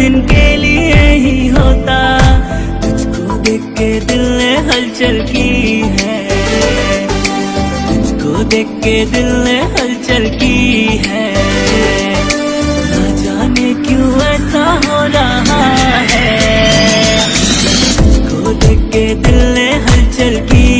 दिन के लिए ही होता। तुझको देख के दिल ने हलचल की है। तुझको देख के दिल ने हलचल की है। क्यों ऐसा हो रहा है। के दिल ने हलचल की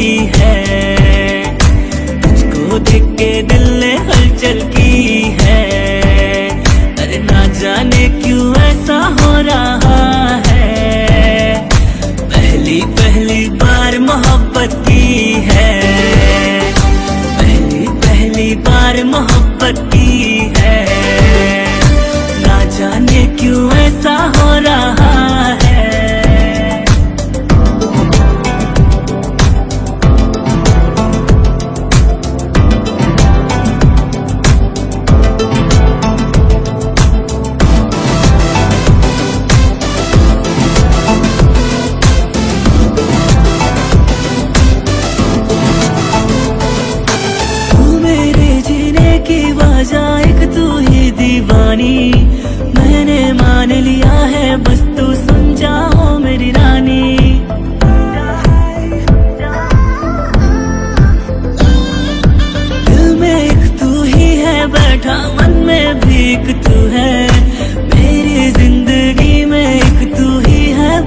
दीवानी मैंने मान लिया है, बस तू सुन जाओ मेरी रानी। दिल में एक तू ही है, बैठा मन में भी एक तू है। मेरी ज़िंदगी में एक तू ही है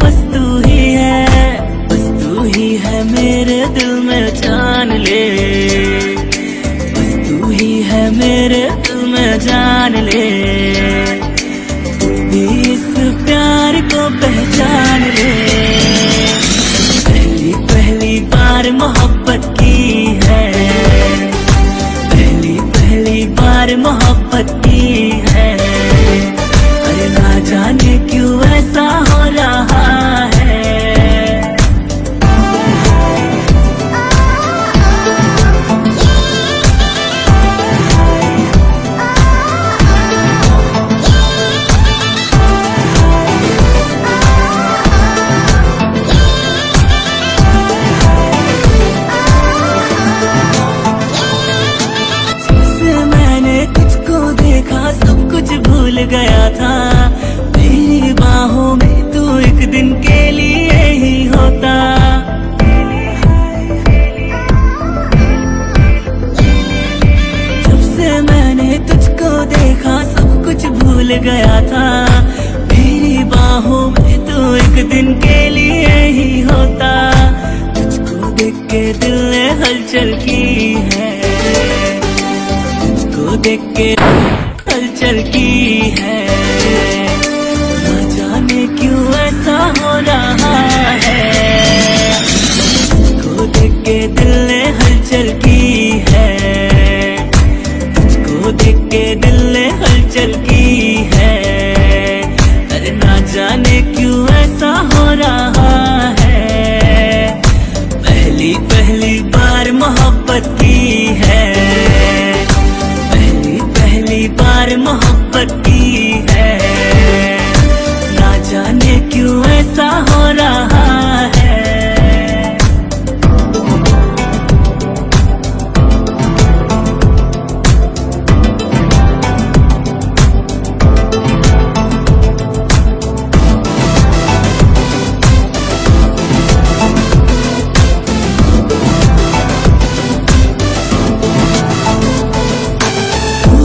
ही है। बस तू ही है मेरे दिल में जान ले। ही है मेरे दिल में जान ले। की है। तुझको देख के हलचल की है। ना जाने क्यों ऐसा हो रहा है। तुझको देख के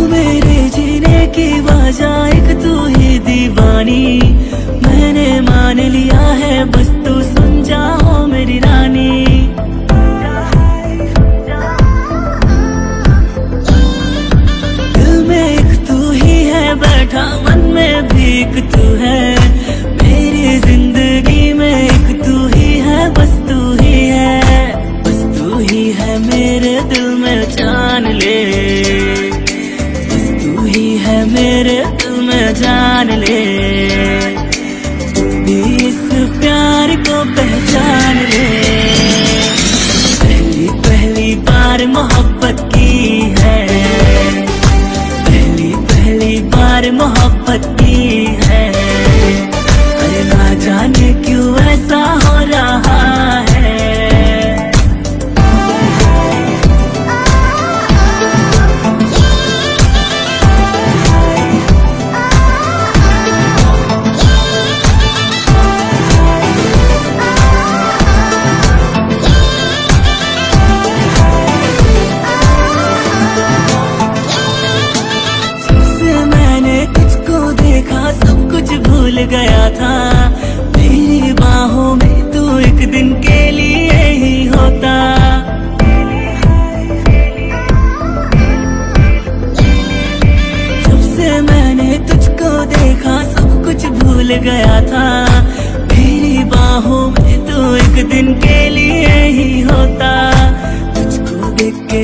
मेरे जीने की वजह एक तू ही दीवानी। मैंने मान लिया है, बस तू सुन जाओ मेरी रानी। दिल में एक तू ही है, बैठा मन में भी एक तू।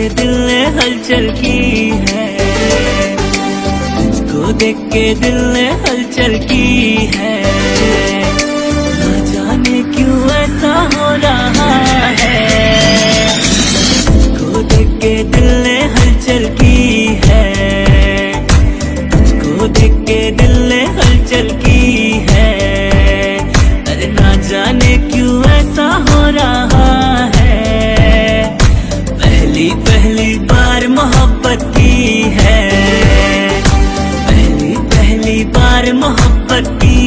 दिल ने हलचल की है। तुझको देख के दिल ने हलचल की है। प्यार मोहब्बत की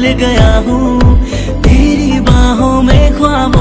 पिघल गया हूँ तेरी बाहों में ख्वाब